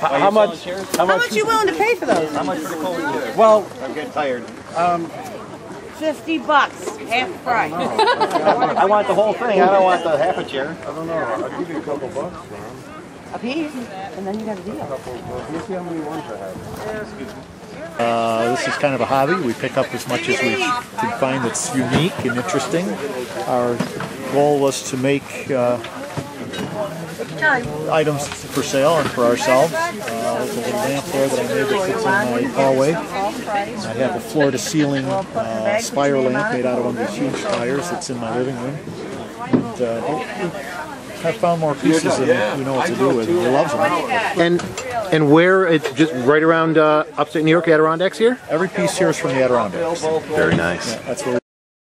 How much? How How much? much you willing to pay for those? How much for the cold chair? Well, I'm getting tired. Fifty bucks, half price. I want the whole thing. I don't want the half a chair. I don't know. I'll give you a couple bucks, man. A piece, and then you got a deal. Let me see how many ones I have. Uh, this is kind of a hobby. We pick up as much as we can find that's unique and interesting. Our goal was to make uh, items for sale and for ourselves. Uh, there's a little lamp there that I made that fits in my hallway. I have a floor-to-ceiling uh, spire lamp made out of one of these huge spires that's in my living room. And, uh, I've found more pieces than we know what to do with. He loves them. And and where it's just right around uh, upstate New York, Adirondacks here. Every piece here is from the Adirondacks. Very nice. That's where